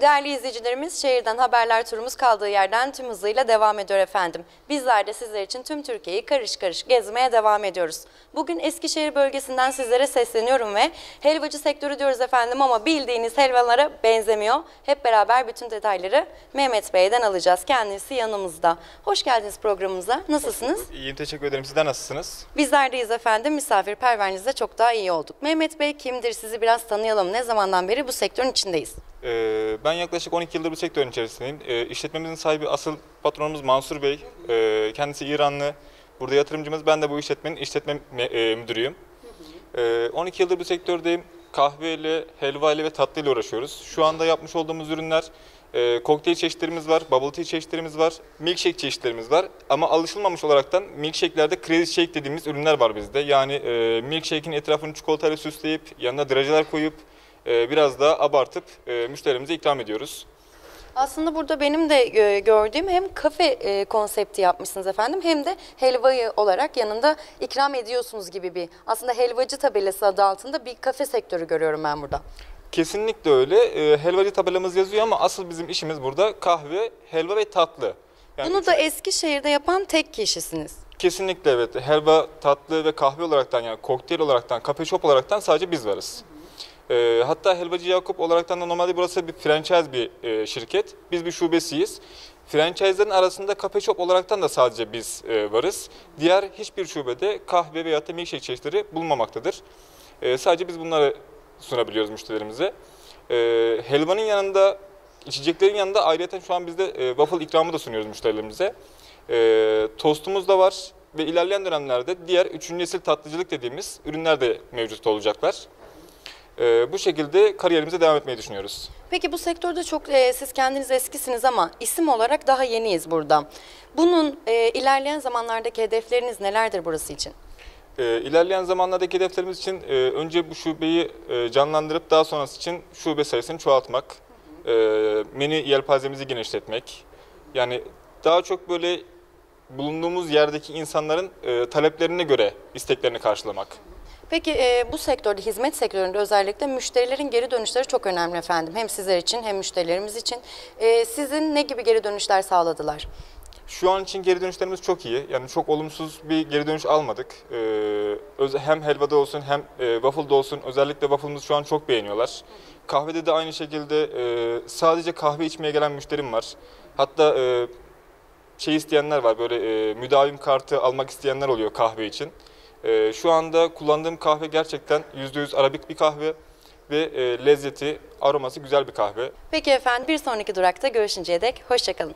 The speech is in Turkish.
Değerli izleyicilerimiz, şehirden haberler turumuz kaldığı yerden tüm hızıyla devam ediyor efendim. Bizler de sizler için tüm Türkiye'yi karış karış gezmeye devam ediyoruz. Bugün Eskişehir bölgesinden sizlere sesleniyorum ve helvacı sektörü diyoruz efendim ama bildiğiniz helvalara benzemiyor. Hep beraber bütün detayları Mehmet Bey'den alacağız. Kendisi yanımızda. Hoş geldiniz programımıza. Nasılsınız? İyiyim teşekkür ederim. Sizler nasılsınız? Bizler deyiz efendim. Misafirperverinizde çok daha iyi olduk. Mehmet Bey kimdir? Sizi biraz tanıyalım. Ne zamandan beri bu sektörün içindeyiz? Ee, ben yaklaşık 12 yıldır bu sektörün içerisindeyim. Ee, işletmemizin sahibi asıl patronumuz Mansur Bey. Ee, kendisi İranlı. Burada yatırımcımız. Ben de bu işletmenin işletme me- e, müdürüyüm. Ee, 12 yıldır bu sektördeyim. Kahveyle, helvayla ve tatlıyla uğraşıyoruz. Şu anda yapmış olduğumuz ürünler e, kokteyl çeşitlerimiz var, bubble tea çeşitlerimiz var, milkshake çeşitlerimiz var. Ama alışılmamış olaraktan milkshake'lerde crazy shake dediğimiz ürünler var bizde. Yani e, milkshake'in etrafını çikolatayla süsleyip yanına drajeler koyup biraz daha abartıp e, müşterimize ikram ediyoruz. Aslında burada benim de e, gördüğüm hem kafe e, konsepti yapmışsınız efendim hem de helvayı olarak yanında ikram ediyorsunuz gibi bir aslında helvacı tabelası adı altında bir kafe sektörü görüyorum ben burada. Kesinlikle öyle. E, helvacı tabelamız yazıyor ama asıl bizim işimiz burada kahve, helva ve tatlı. Yani Bunu da Eskişehir'de yapan tek kişisiniz. Kesinlikle evet. Helva, tatlı ve kahve olaraktan yani kokteyl olaraktan, kafe shop olaraktan sadece biz varız. Ee, hatta Helvacı Yakup olaraktan da normalde burası bir franchise bir e, şirket. Biz bir şubesiyiz. Franchise'lerin arasında kafe shop olaraktan da sadece biz e, varız. Diğer hiçbir şubede kahve veya da milkshake çeşitleri bulunmamaktadır. E, sadece biz bunları sunabiliyoruz müşterilerimize. E, helvanın yanında, içeceklerin yanında ayrıca şu an bizde e, waffle ikramı da sunuyoruz müşterilerimize. E, tostumuz da var ve ilerleyen dönemlerde diğer üçüncü nesil tatlıcılık dediğimiz ürünler de mevcut olacaklar. E, bu şekilde kariyerimize devam etmeyi düşünüyoruz. Peki bu sektörde çok e, siz kendiniz eskisiniz ama isim olarak daha yeniyiz burada. Bunun e, ilerleyen zamanlardaki hedefleriniz nelerdir burası için? E, ilerleyen zamanlardaki hedeflerimiz için e, önce bu şubeyi e, canlandırıp daha sonrası için şube sayısını çoğaltmak, e, menü yelpazemizi genişletmek. Yani daha çok böyle bulunduğumuz yerdeki insanların e, taleplerine göre isteklerini karşılamak. Peki e, bu sektörde, hizmet sektöründe özellikle müşterilerin geri dönüşleri çok önemli efendim. Hem sizler için hem müşterilerimiz için. E, sizin ne gibi geri dönüşler sağladılar? Şu an için geri dönüşlerimiz çok iyi. Yani çok olumsuz bir geri dönüş almadık. Ee, hem helvada olsun hem e, waffle'da olsun. Özellikle waffle'ımızı şu an çok beğeniyorlar. Kahvede de aynı şekilde e, sadece kahve içmeye gelen müşterim var. Hatta e, şey isteyenler var böyle e, müdavim kartı almak isteyenler oluyor kahve için. E, şu anda kullandığım kahve gerçekten %100 arabik bir kahve ve e, lezzeti, aroması güzel bir kahve. Peki efendim bir sonraki durakta görüşünceye dek hoşçakalın.